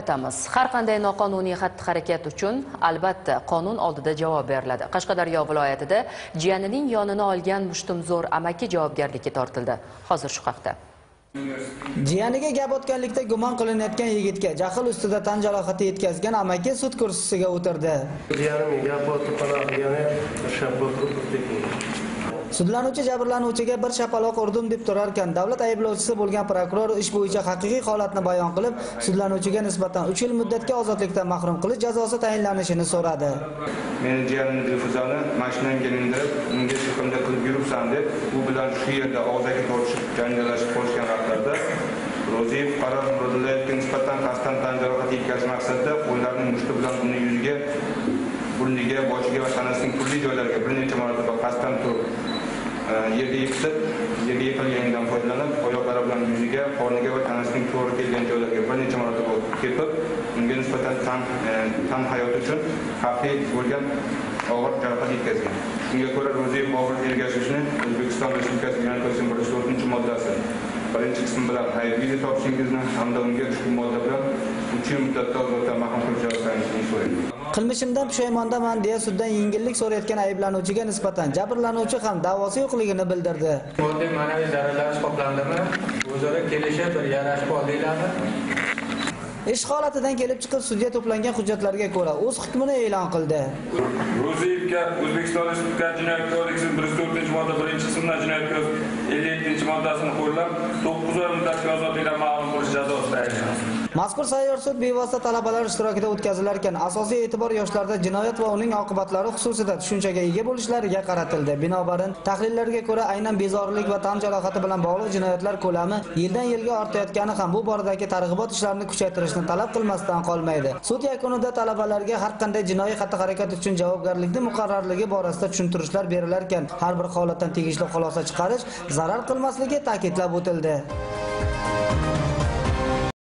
etamiz har qanday noqonuniy xatti harakat uchun albatta qonun oldida javob beriladi. Qashqadaryo viloyatida jiyanining yonini olgan mushtumzo'r amaki javobgarlikka tortildi. Hozir shu haqda. Jiyaniga gap otganlikda gumon qilinayotgan yigitga jahl ustida tan jarohati yetkazgan amaki sud kursisiga o'tirdi. Jiyanim gap otib qanaqa qilgani shappa turib sudlanuvchi jabrlanuvchiga bir shapaloq urdim deb turarkan. Davlat ayblovchisi bo'lgan prokuror ish bo'yicha haqiqiy holatni bayon qilib sudlanuvchiga nisbatan uch yil muddatga ozodlikdan mahrum qilish jazosi tayinlanishini so'radi. Meni jiyanim dilfuzani mashinamga mindirib unga chiqimda qilib yuribsan deb u bilan shu yerda og'zaki tortishib janjallashib qolishgan vaqtlarda ro'ziyev qaror murodillayevga nisbatan qasddan tan jarohati yetkazish maqsadida qo'llarini mushti bilan uni yuziga burniga boshiga va tanasining turli joylariga bir necha marotaba qasddan turib yerga yiqitib yerga yiqilganidan foydalanib oyoqlari bilan yuziga qorniga va tanasining to'g'ri kelgan joylariga bir necha marotaba tepib unga nisbatan tan e, tan hayoti uchun xavfli bo'lgan og'ir jarohat yetkazgan. Shunga ko'ra ro'ziyev bobur ergashishni o'zbekiston respublikasi jinoyat kodeksining bir yuz to'rtinchi moddasi. Birinchi qismi bilan aybli topishingizni hamda unga ushbu modda bilan uch yil muddatda ozoddan mahrum qilish jazosini so'rayman qilmishimdan pushaymondaman deya suddan yengillik so'rayotgan ayblanuvchiga nisbatan jabrlanuvchi ham da'vosi yo'qligini bildirdi. Moddiy ma'naviy zararlanish qoplandimi o'zaro kelishib bir yarashib oldinglarmi ish holatidan kelib chiqib sudya to'plangan hujjatlarga ko'ra o'z hukmini e'lon qildi. Ro'ziyevga o'zbekiston respublikasi jinoyat kodeksi bir yuz to'rtinchi modda birinchi qismida jinoyat kodeksi ellik yettinchi moddasini qo'llab to'qqiz oy muddatga ozodlikdan mahrum qilish jazosi tayinlanadi mazkur sayyor sud bevosita talabalar ishtirokida o'tkazilar ekan asosiy e'tibor yoshlarda jinoyat va uning oqibatlari xususida tushunchaga ega bo'lishlariga qaratildi. Binobarin tahlillarga ko'ra aynan bezorilik va tan jarohati bilan bog'liq jinoyatlar ko'lami yildan yilga ortayotgani ham bu boradagi targ'ibot ishlarini kuchaytirishni talab qilmasdan qolmaydi. Sud yakunida talabalarga har qanday jinoiy xatti harakat uchun javobgarlikni muqarrarligi borasida tushuntirishlar berilar ekan har bir holatdan tegishli xulosa chiqarish zarar qilmasligi ta'kidlab o'tildi.